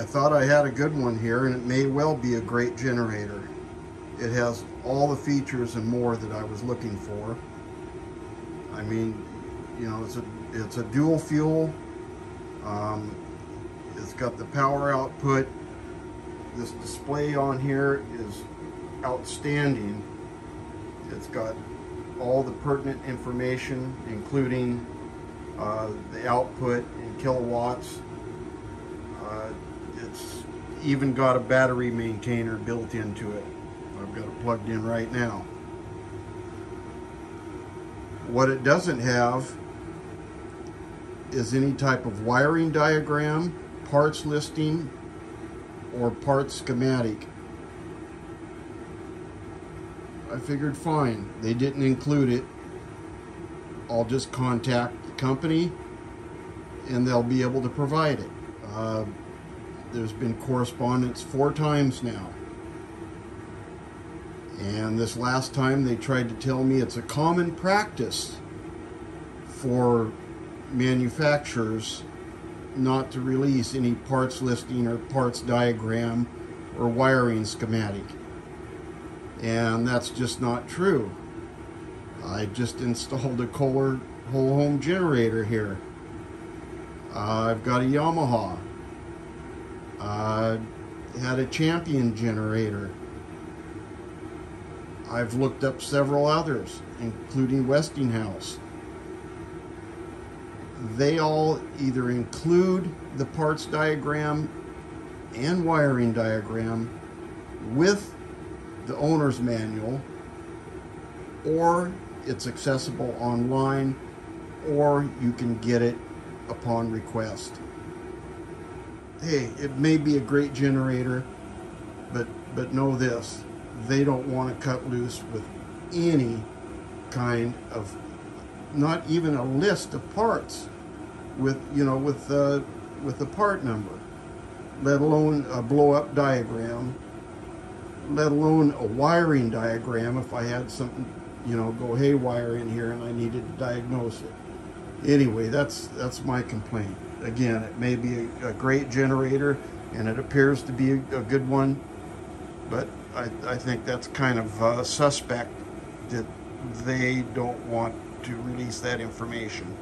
I thought I had a good one here and it may well be a great generator. It has all the features and more that I was looking for. I mean, you know, it's a, it's a dual fuel. Um, it's got the power output. This display on here is outstanding. It's got all the pertinent information, including uh, the output in kilowatts. Uh, it's even got a battery maintainer built into it. I've got it plugged in right now. What it doesn't have is any type of wiring diagram, parts listing, or part schematic. I figured fine, they didn't include it. I'll just contact the company and they'll be able to provide it. Uh, there's been correspondence four times now. And this last time they tried to tell me it's a common practice for manufacturers not to release any parts listing or parts diagram or wiring schematic. And that's just not true. I just installed a Kohler whole home generator here. Uh, I've got a Yamaha. Uh, had a Champion generator. I've looked up several others, including Westinghouse. They all either include the parts diagram and wiring diagram with the owner's manual, or it's accessible online, or you can get it upon request. Hey, it may be a great generator, but but know this, they don't want to cut loose with any kind of not even a list of parts with you know with uh, with the part number let alone a blow up diagram let alone a wiring diagram if I had something you know go haywire in here and I needed to diagnose it anyway that's that's my complaint again it may be a, a great generator and it appears to be a, a good one but I, I think that's kind of uh, suspect that they don't want to release that information.